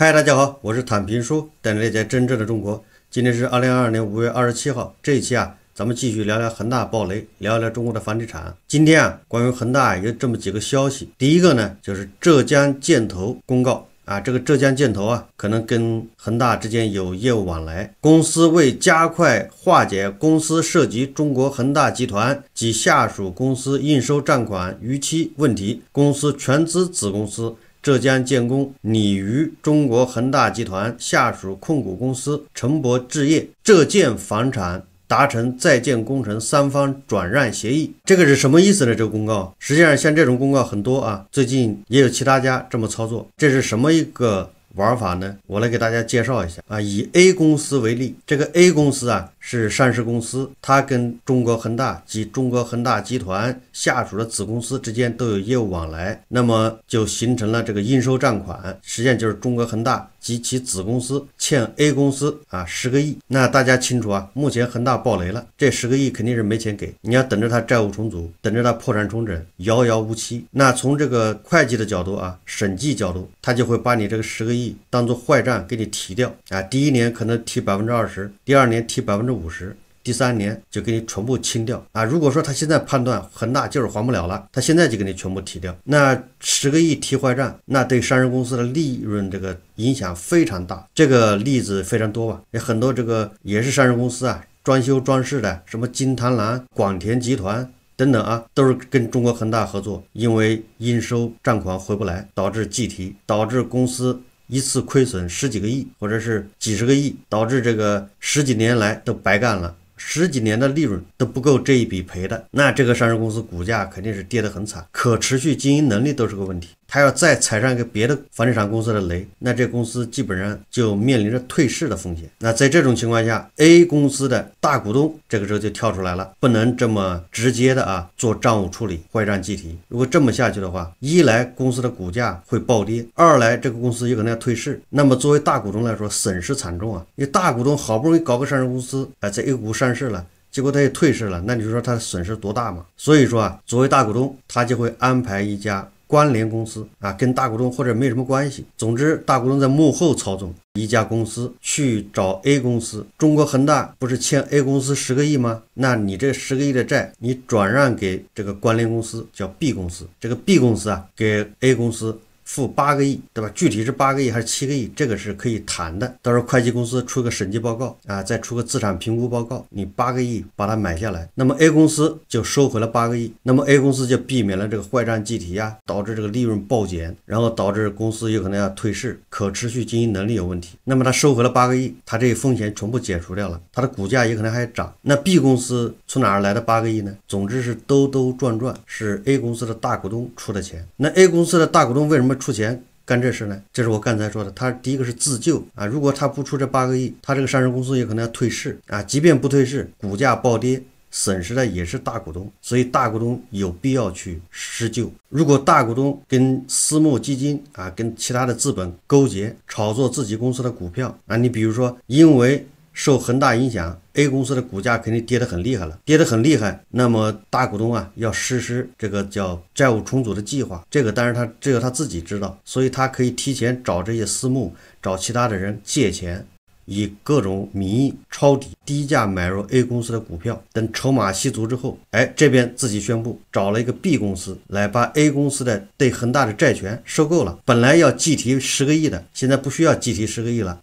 嗨，大家好，我是坦平叔，带你了解真正的中国。今天是二零二二年五月二十七号，这一期啊，咱们继续聊聊恒大暴雷，聊聊中国的房地产。今天啊，关于恒大有这么几个消息。第一个呢，就是浙江建投公告啊，这个浙江建投啊，可能跟恒大之间有业务往来。公司为加快化解公司涉及中国恒大集团及下属公司应收账款逾期问题，公司全资子公司。浙江建工拟与中国恒大集团下属控股公司成博置业、浙建房产达成在建工程三方转让协议。这个是什么意思呢？这个公告实际上像这种公告很多啊，最近也有其他家这么操作。这是什么一个玩法呢？我来给大家介绍一下啊。以 A 公司为例，这个 A 公司啊。是上市公司，它跟中国恒大及中国恒大集团下属的子公司之间都有业务往来，那么就形成了这个应收账款，实际上就是中国恒大及其子公司欠 A 公司啊十个亿。那大家清楚啊，目前恒大暴雷了，这十个亿肯定是没钱给，你要等着他债务重组，等着他破产重整，遥遥无期。那从这个会计的角度啊，审计角度，他就会把你这个十个亿当做坏账给你提掉啊，第一年可能提百分之二十，第二年提百分之。五十，第三年就给你全部清掉啊！如果说他现在判断恒大就是还不了了，他现在就给你全部提掉。那十个亿提坏账，那对上市公司的利润这个影响非常大。这个例子非常多吧？有很多这个也是上市公司啊，装修装饰的，什么金螳螂、广田集团等等啊，都是跟中国恒大合作，因为应收账款回不来，导致计提，导致公司。一次亏损十几个亿，或者是几十个亿，导致这个十几年来都白干了。十几年的利润都不够这一笔赔的，那这个上市公司股价肯定是跌得很惨，可持续经营能力都是个问题。他要再踩上一个别的房地产公司的雷，那这公司基本上就面临着退市的风险。那在这种情况下，A 公司的大股东这个时候就跳出来了，不能这么直接的啊做账务处理、坏账计提。如果这么下去的话，一来公司的股价会暴跌，二来这个公司有可能要退市。那么作为大股东来说，损失惨重啊！因为大股东好不容易搞个上市公司，哎，在 A 股上。市了，结果他也退市了，那你说他损失多大嘛？所以说啊，作为大股东，他就会安排一家关联公司啊，跟大股东或者没什么关系。总之，大股东在幕后操纵一家公司去找 A 公司。中国恒大不是欠 A 公司十个亿吗？那你这十个亿的债，你转让给这个关联公司，叫 B 公司。这个 B 公司啊，给 A 公司。付八个亿，对吧？具体是八个亿还是七个亿，这个是可以谈的。到时候会计公司出个审计报告啊，再出个资产评估报告，你八个亿把它买下来，那么 A 公司就收回了八个亿，那么 A 公司就避免了这个坏账计提呀，导致这个利润暴减，然后导致公司有可能要退市，可持续经营能力有问题。那么他收回了八个亿，他这个风险全部解除掉了，他的股价也可能还涨。那 B 公司从哪儿来的八个亿呢？总之是兜兜转转，是 A 公司的大股东出的钱。那 A 公司的大股东为什么？出钱干这事呢？这是我刚才说的，他第一个是自救啊。如果他不出这八个亿，他这个上市公司也可能要退市啊。即便不退市，股价暴跌，损失的也是大股东，所以大股东有必要去施救。如果大股东跟私募基金啊，跟其他的资本勾结，炒作自己公司的股票啊，你比如说因为。受恒大影响，A 公司的股价肯定跌得很厉害了，跌得很厉害。那么大股东啊，要实施这个叫债务重组的计划，这个当然他只有他自己知道，所以他可以提前找这些私募，找其他的人借钱，以各种名义抄底，低价买入 A 公司的股票。等筹码吸足之后，哎，这边自己宣布找了一个 B 公司来把 A 公司的对恒大的债权收购了。本来要计提十个亿的，现在不需要计提十个亿了。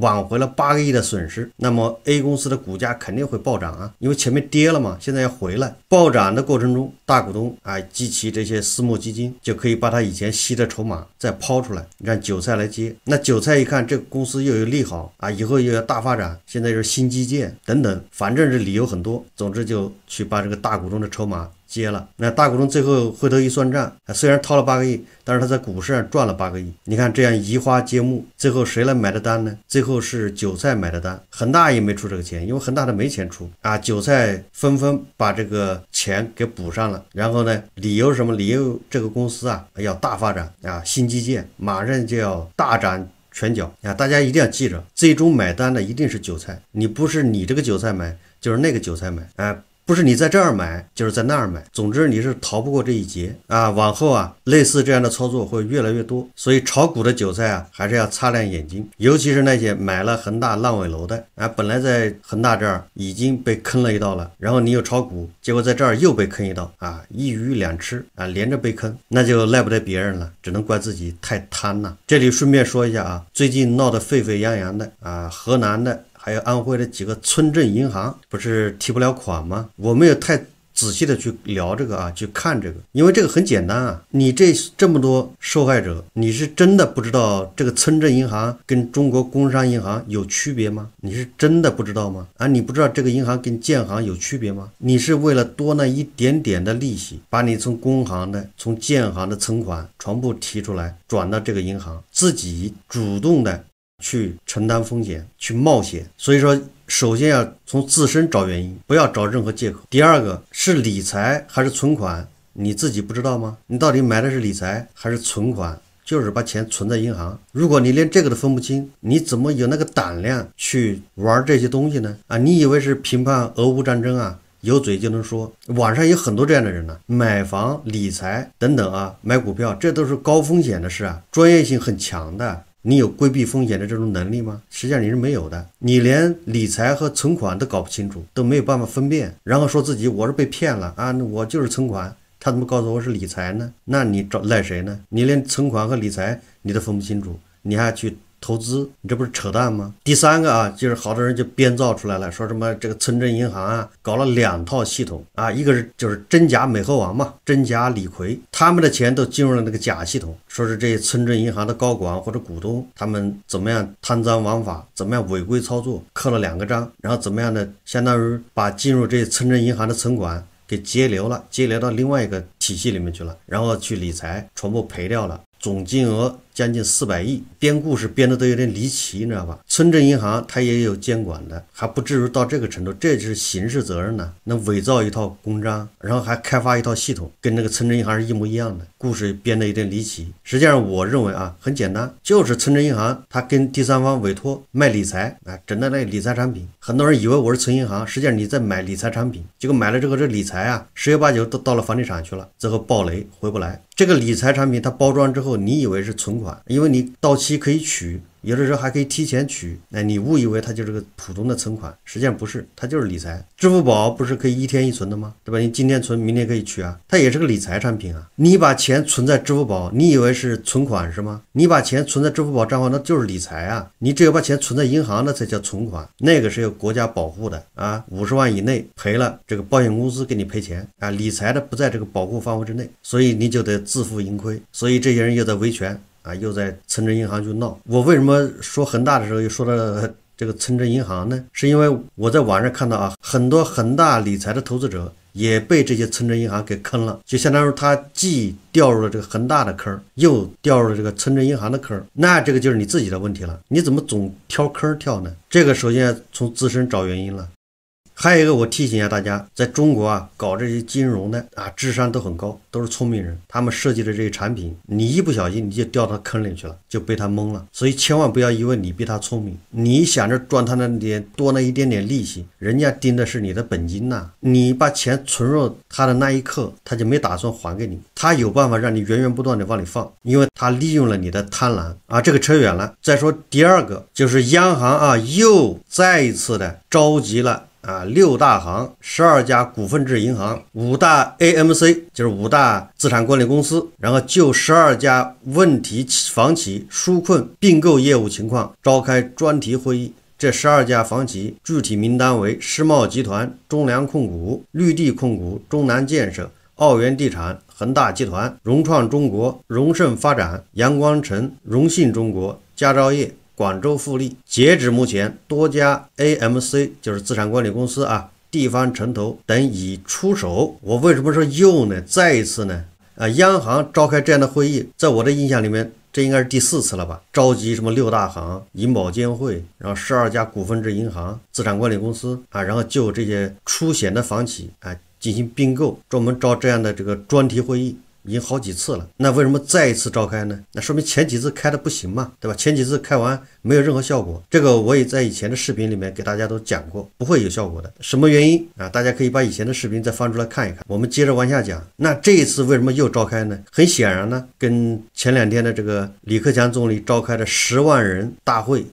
挽回了八个亿的损失，那么 A 公司的股价肯定会暴涨啊，因为前面跌了嘛，现在要回来。暴涨的过程中，大股东啊集齐这些私募基金，就可以把他以前吸的筹码再抛出来，让韭菜来接。那韭菜一看这个公司又有利好啊，以后又要大发展，现在又是新基建等等，反正是理由很多。总之就去把这个大股东的筹码。接了，那大股东最后回头一算账，虽然掏了八个亿，但是他在股市上赚了八个亿。你看这样移花接木，最后谁来买的单呢？最后是韭菜买的单，恒大也没出这个钱，因为恒大的没钱出啊。韭菜纷纷把这个钱给补上了，然后呢，理由什么？理由这个公司啊要大发展啊，新基建马上就要大展拳脚啊！大家一定要记着，最终买单的一定是韭菜，你不是你这个韭菜买，就是那个韭菜买啊。不是你在这儿买，就是在那儿买，总之你是逃不过这一劫啊！往后啊，类似这样的操作会越来越多，所以炒股的韭菜啊，还是要擦亮眼睛，尤其是那些买了恒大烂尾楼的啊，本来在恒大这儿已经被坑了一道了，然后你又炒股，结果在这儿又被坑一道啊，一鱼两吃啊，连着被坑，那就赖不得别人了，只能怪自己太贪了。这里顺便说一下啊，最近闹得沸沸扬扬的啊，河南的。还有安徽的几个村镇银行不是提不了款吗？我没有太仔细的去聊这个啊，去看这个，因为这个很简单啊。你这这么多受害者，你是真的不知道这个村镇银行跟中国工商银行有区别吗？你是真的不知道吗？啊，你不知道这个银行跟建行有区别吗？你是为了多那一点点的利息，把你从工行的、从建行的存款全部提出来转到这个银行，自己主动的。去承担风险，去冒险。所以说，首先要从自身找原因，不要找任何借口。第二个是理财还是存款，你自己不知道吗？你到底买的是理财还是存款？就是把钱存在银行。如果你连这个都分不清，你怎么有那个胆量去玩这些东西呢？啊，你以为是评判俄乌战争啊？有嘴就能说。网上有很多这样的人呢，买房、理财等等啊，买股票，这都是高风险的事啊，专业性很强的。你有规避风险的这种能力吗？实际上你是没有的，你连理财和存款都搞不清楚，都没有办法分辨，然后说自己我是被骗了啊，我就是存款，他怎么告诉我是理财呢？那你找赖谁呢？你连存款和理财你都分不清楚，你还去？投资，你这不是扯淡吗？第三个啊，就是好多人就编造出来了，说什么这个村镇银行啊，搞了两套系统啊，一个是就是真假美猴王嘛，真假李逵，他们的钱都进入了那个假系统，说是这些村镇银行的高管或者股东，他们怎么样贪赃枉法，怎么样违规操作，刻了两个章，然后怎么样的，相当于把进入这些村镇银行的存款给截留了，截留到另外一个体系里面去了，然后去理财，全部赔掉了，总金额。将近四百亿，编故事编的都有点离奇，你知道吧？村镇银行它也有监管的，还不至于到这个程度，这是刑事责任呢。那伪造一套公章，然后还开发一套系统，跟那个村镇银行是一模一样的，故事编的有点离奇。实际上，我认为啊，很简单，就是村镇银行它跟第三方委托卖理财啊，整的那理财产品。很多人以为我是村银行，实际上你在买理财产品，结果买了这个这理财啊，十有八九都到了房地产去了，最后暴雷回不来。这个理财产品它包装之后，你以为是存款，因为你到期可以取。有的时候还可以提前取，那你误以为它就是个普通的存款，实际上不是，它就是理财。支付宝不是可以一天一存的吗？对吧？你今天存，明天可以取啊，它也是个理财产品啊。你把钱存在支付宝，你以为是存款是吗？你把钱存在支付宝账号，那就是理财啊。你只有把钱存在银行，那才叫存款，那个是有国家保护的啊。五十万以内赔了，这个保险公司给你赔钱啊。理财的不在这个保护范围之内，所以你就得自负盈亏。所以这些人又在维权。啊，又在村镇银行去闹。我为什么说恒大的时候又说到这个村镇银行呢？是因为我在网上看到啊，很多恒大理财的投资者也被这些村镇银行给坑了，就相当于他既掉入了这个恒大的坑，又掉入了这个村镇银行的坑。那这个就是你自己的问题了，你怎么总挑坑跳呢？这个首先从自身找原因了。还有一个，我提醒一下大家，在中国啊，搞这些金融的啊，智商都很高，都是聪明人。他们设计的这些产品，你一不小心你就掉到坑里去了，就被他蒙了。所以千万不要以为你比他聪明，你想着赚他那点多那一点点利息，人家盯的是你的本金呐。你把钱存入他的那一刻，他就没打算还给你，他有办法让你源源不断的往里放，因为他利用了你的贪婪啊。这个扯远了。再说第二个，就是央行啊，又再一次的召集了。啊，六大行、十二家股份制银行、五大 AMC，就是五大资产管理公司，然后就十二家问题房企纾困并购业务情况召开专题会议。这十二家房企具体名单为：世茂集团、中粮控股、绿地控股、中南建设、奥园地产、恒大集团、融创中国、荣盛发展、阳光城、荣信中国、佳兆业。广州富力，截止目前，多家 AMC 就是资产管理公司啊，地方城投等已出手。我为什么说又呢？再一次呢？啊，央行召开这样的会议，在我的印象里面，这应该是第四次了吧？召集什么六大行、银保监会，然后十二家股份制银行、资产管理公司啊，然后就这些出险的房企啊进行并购，专门召这样的这个专题会议。已经好几次了。那为什么再一次召开呢？那说明前几次开的不行嘛，对吧？前几次开完没有任何效果。这个我也在以前的视频里面给大家都讲过，不会有效果的。什么原因啊？大家可以把以前的视频再翻出来看一看。我们接着往下讲。那这一次为什么又召开呢？很显然呢，跟前两天的这个李克强总理召开的十万人大会。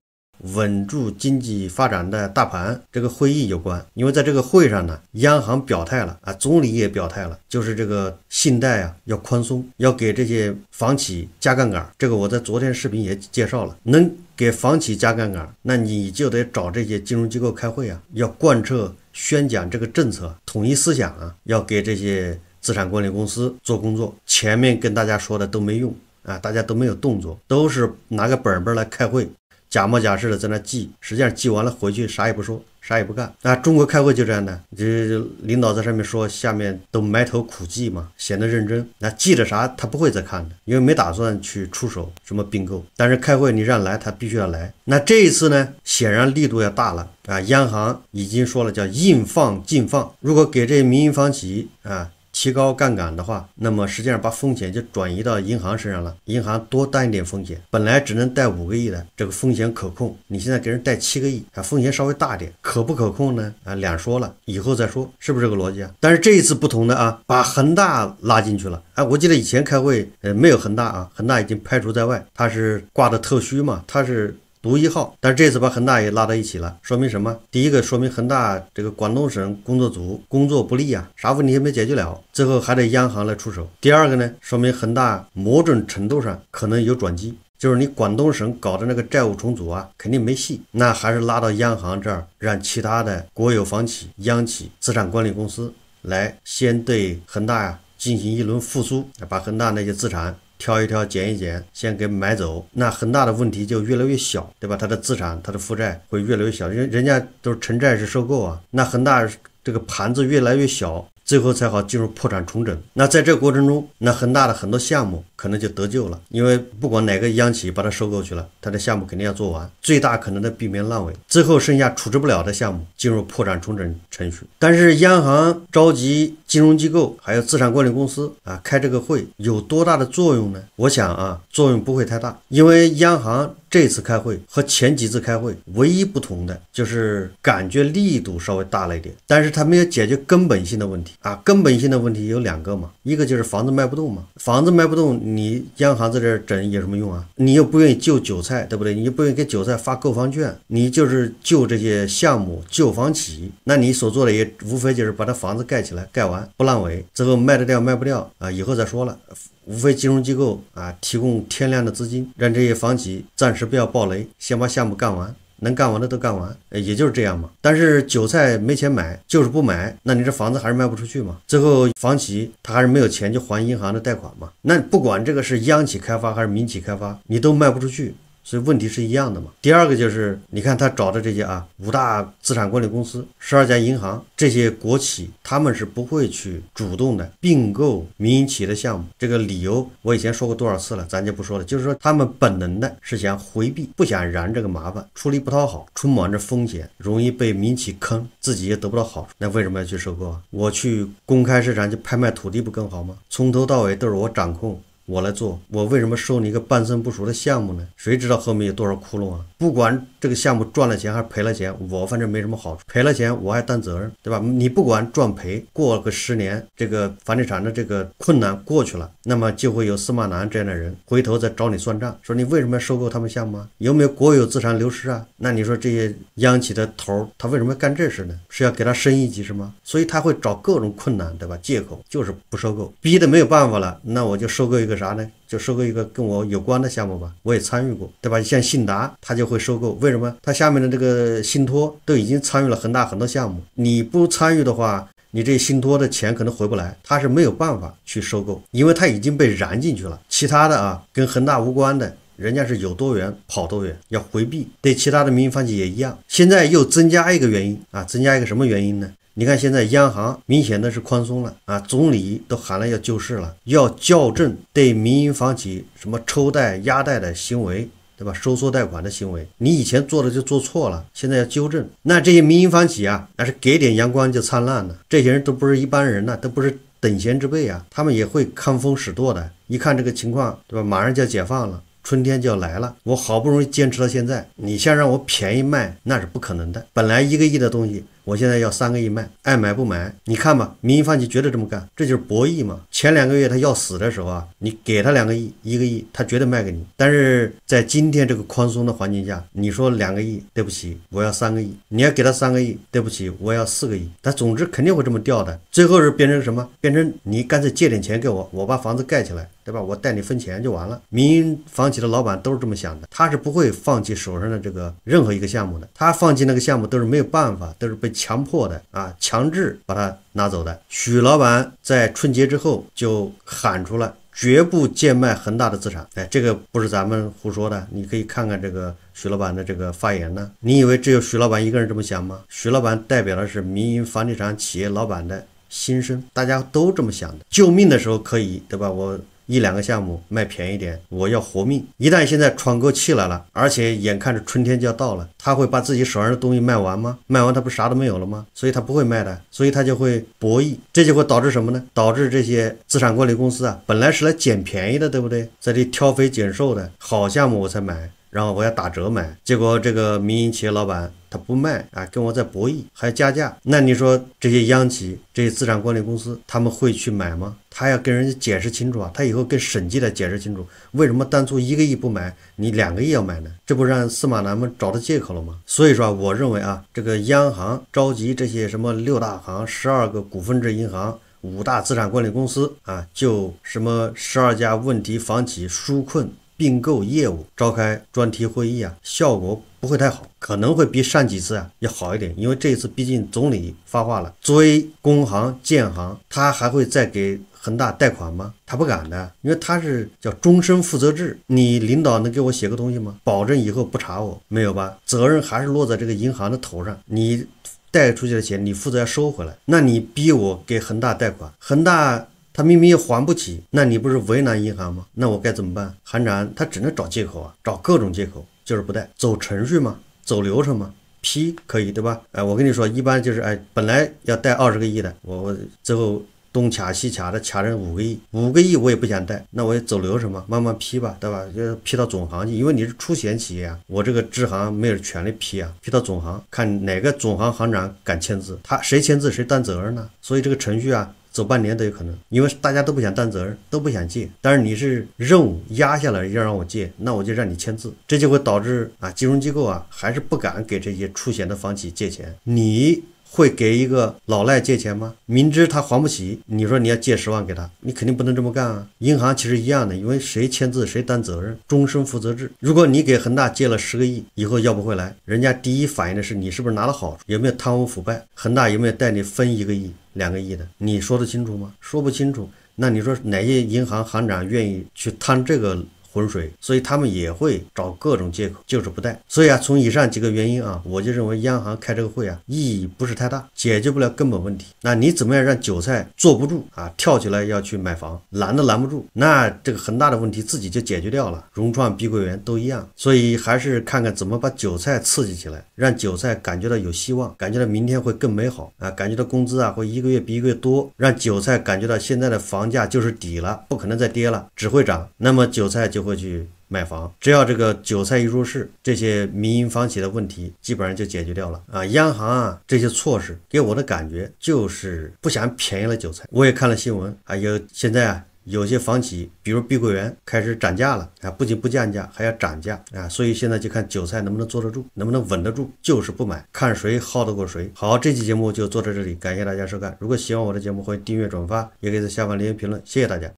稳住经济发展的大盘，这个会议有关，因为在这个会上呢，央行表态了啊，总理也表态了，就是这个信贷啊要宽松，要给这些房企加杠杆。这个我在昨天视频也介绍了，能给房企加杠杆，那你就得找这些金融机构开会啊，要贯彻宣讲这个政策，统一思想啊，要给这些资产管理公司做工作。前面跟大家说的都没用啊，大家都没有动作，都是拿个本本来开会。假模假式的在那记，实际上记完了回去啥也不说，啥也不干。那中国开会就这样的，这领导在上面说，下面都埋头苦记嘛，显得认真。那记着啥，他不会再看的，因为没打算去出手什么并购。但是开会你让来，他必须要来。那这一次呢，显然力度要大了啊！央行已经说了，叫硬放尽放。如果给这些民营房企啊。提高杠杆的话，那么实际上把风险就转移到银行身上了。银行多担一点风险，本来只能贷五个亿的，这个风险可控。你现在给人贷七个亿，啊，风险稍微大点，可不可控呢？啊，两说了，以后再说，是不是这个逻辑啊？但是这一次不同的啊，把恒大拉进去了。哎，我记得以前开会，呃，没有恒大啊，恒大已经排除在外，他是挂的特需嘛，他是。独一号，但是这次把恒大也拉到一起了，说明什么？第一个说明恒大这个广东省工作组工作不力啊，啥问题也没解决了，最后还得央行来出手。第二个呢，说明恒大某种程度上可能有转机，就是你广东省搞的那个债务重组啊，肯定没戏，那还是拉到央行这儿，让其他的国有房企、央企、资产管理公司来先对恒大呀进行一轮复苏，把恒大那些资产。挑一挑，捡一捡，先给买走，那恒大的问题就越来越小，对吧？它的资产、它的负债会越来越小，人人家都是城债式收购啊，那恒大这个盘子越来越小。最后才好进入破产重整。那在这个过程中，那恒大的很多项目可能就得救了，因为不管哪个央企把它收购去了，它的项目肯定要做完，最大可能的避免烂尾。最后剩下处置不了的项目进入破产重整程序。但是央行召集金融机构还有资产管理公司啊开这个会有多大的作用呢？我想啊，作用不会太大，因为央行。这次开会和前几次开会唯一不同的就是感觉力度稍微大了一点，但是它没有解决根本性的问题啊！根本性的问题有两个嘛，一个就是房子卖不动嘛，房子卖不动，你央行在这儿整有什么用啊？你又不愿意救韭菜，对不对？你又不愿意给韭菜发购房券，你就是救这些项目、救房企，那你所做的也无非就是把这房子盖起来，盖完不烂尾，最后卖得掉卖不掉啊，以后再说了。无非金融机构啊提供天量的资金，让这些房企暂时不要暴雷，先把项目干完，能干完的都干完，也就是这样嘛。但是韭菜没钱买，就是不买，那你这房子还是卖不出去嘛。最后房企他还是没有钱就还银行的贷款嘛。那不管这个是央企开发还是民企开发，你都卖不出去。所以问题是一样的嘛？第二个就是，你看他找的这些啊，五大资产管理公司、十二家银行，这些国企，他们是不会去主动的并购民营企业的项目。这个理由我以前说过多少次了，咱就不说了。就是说，他们本能的是想回避，不想燃这个麻烦，出力不讨好，充满着风险，容易被民企坑，自己也得不到好处。那为什么要去收购啊？我去公开市场去拍卖土地不更好吗？从头到尾都是我掌控。我来做，我为什么收你一个半生不熟的项目呢？谁知道后面有多少窟窿啊？不管这个项目赚了钱还是赔了钱，我反正没什么好处。赔了钱我还担责任，对吧？你不管赚赔，过了个十年，这个房地产的这个困难过去了，那么就会有司马南这样的人回头再找你算账，说你为什么要收购他们项目啊？有没有国有资产流失啊？那你说这些央企的头他为什么要干这事呢？是要给他升一级是吗？所以他会找各种困难，对吧？借口就是不收购，逼得没有办法了，那我就收购一个。啥呢？就收购一个跟我有关的项目吧，我也参与过，对吧？像信达，他就会收购。为什么？他下面的这个信托都已经参与了恒大很多项目，你不参与的话，你这信托的钱可能回不来，他是没有办法去收购，因为他已经被燃进去了。其他的啊，跟恒大无关的，人家是有多远跑多远，要回避。对其他的民营房企也一样。现在又增加一个原因啊，增加一个什么原因呢？你看，现在央行明显的是宽松了啊，总理都喊了要救市了，要校正对民营房企什么抽贷压贷的行为，对吧？收缩贷款的行为，你以前做的就做错了，现在要纠正。那这些民营房企啊，那是给点阳光就灿烂了，这些人都不是一般人呐，都不是等闲之辈啊，他们也会看风使舵的。一看这个情况，对吧？马上就要解放了。春天就要来了，我好不容易坚持到现在，你先让我便宜卖，那是不可能的。本来一个亿的东西，我现在要三个亿卖，爱买不买？你看吧，民营房企绝对这么干，这就是博弈嘛。前两个月他要死的时候啊，你给他两个亿，一个亿，他绝对卖给你。但是在今天这个宽松的环境下，你说两个亿，对不起，我要三个亿。你要给他三个亿，对不起，我要四个亿。他总之肯定会这么调的，最后是变成什么？变成你干脆借点钱给我，我把房子盖起来。对吧？我带你分钱就完了。民营房企的老板都是这么想的，他是不会放弃手上的这个任何一个项目的。他放弃那个项目都是没有办法，都是被强迫的啊，强制把它拿走的。许老板在春节之后就喊出了绝不贱卖恒大的资产。哎，这个不是咱们胡说的，你可以看看这个许老板的这个发言呢。你以为只有许老板一个人这么想吗？许老板代表的是民营房地产企业老板的心声，大家都这么想的。救命的时候可以，对吧？我。一两个项目卖便宜点，我要活命。一旦现在喘过气来了，而且眼看着春天就要到了，他会把自己手上的东西卖完吗？卖完他不啥都没有了吗？所以他不会卖的，所以他就会博弈，这就会导致什么呢？导致这些资产管理公司啊，本来是来捡便宜的，对不对？在这挑肥拣瘦的好项目我才买。然后我要打折买，结果这个民营企业老板他不卖啊，跟我在博弈，还加价。那你说这些央企、这些资产管理公司，他们会去买吗？他要跟人家解释清楚啊，他以后跟审计来解释清楚，为什么当初一个亿不买，你两个亿要买呢？这不让司马南们找到借口了吗？所以说，我认为啊，这个央行召集这些什么六大行、十二个股份制银行、五大资产管理公司啊，就什么十二家问题房企纾困。并购业务召开专题会议啊，效果不会太好，可能会比上几次啊要好一点，因为这一次毕竟总理发话了，作为工行、建行，他还会再给恒大贷款吗？他不敢的，因为他是叫终身负责制，你领导能给我写个东西吗？保证以后不查我，没有吧？责任还是落在这个银行的头上，你贷出去的钱，你负责要收回来，那你逼我给恒大贷款，恒大。他明明又还不起，那你不是为难银行吗？那我该怎么办？行长他只能找借口啊，找各种借口，就是不贷，走程序嘛，走流程嘛，批可以对吧？哎，我跟你说，一般就是哎，本来要贷二十个亿的，我我最后东卡西卡的卡成五个亿，五个亿我也不想贷，那我也走流程嘛，慢慢批吧，对吧？就批到总行去，因为你是出险企业啊，我这个支行没有权利批啊，批到总行，看哪个总行行长敢签字，他谁签字谁担责任呢？所以这个程序啊。走半年都有可能，因为大家都不想担责任，都不想借。但是你是任务压下来要让我借，那我就让你签字，这就会导致啊，金融机构啊还是不敢给这些出险的房企借钱。你。会给一个老赖借钱吗？明知他还不起，你说你要借十万给他，你肯定不能这么干啊！银行其实一样的，因为谁签字谁担责任，终身负责制。如果你给恒大借了十个亿，以后要不回来，人家第一反应的是你是不是拿了好处，有没有贪污腐败？恒大有没有带你分一个亿、两个亿的？你说得清楚吗？说不清楚，那你说哪些银行行长愿意去贪这个？浑水，所以他们也会找各种借口，就是不贷。所以啊，从以上几个原因啊，我就认为央行开这个会啊，意义不是太大，解决不了根本问题。那你怎么样让韭菜坐不住啊，跳起来要去买房，拦都拦不住？那这个恒大的问题自己就解决掉了，融创、碧桂园都一样。所以还是看看怎么把韭菜刺激起来，让韭菜感觉到有希望，感觉到明天会更美好啊，感觉到工资啊会一个月比一个月多，让韭菜感觉到现在的房价就是底了，不可能再跌了，只会涨。那么韭菜就会去买房，只要这个韭菜一入市，这些民营房企的问题基本上就解决掉了啊！央行啊这些措施给我的感觉就是不想便宜了韭菜。我也看了新闻啊，有现在啊有些房企，比如碧桂园开始涨价了啊，不仅不降价，还要涨价啊！所以现在就看韭菜能不能坐得住，能不能稳得住，就是不买，看谁耗得过谁。好，这期节目就做到这里，感谢大家收看。如果喜欢我的节目，欢迎订阅转发，也可以在下方留言评论，谢谢大家。